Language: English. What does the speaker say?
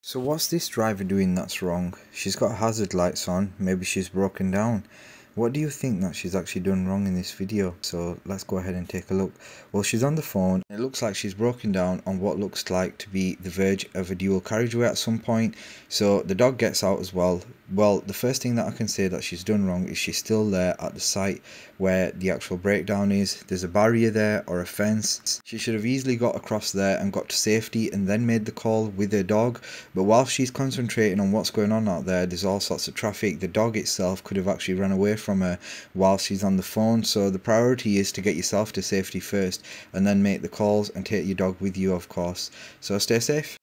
So what's this driver doing that's wrong? She's got hazard lights on, maybe she's broken down. What do you think that she's actually done wrong in this video? So let's go ahead and take a look. Well, she's on the phone. It looks like she's broken down on what looks like to be the verge of a dual carriageway at some point. So the dog gets out as well. Well, the first thing that I can say that she's done wrong is she's still there at the site where the actual breakdown is. There's a barrier there or a fence. She should have easily got across there and got to safety and then made the call with her dog. But while she's concentrating on what's going on out there, there's all sorts of traffic. The dog itself could have actually run away from from her while she's on the phone. So the priority is to get yourself to safety first and then make the calls and take your dog with you, of course. So stay safe.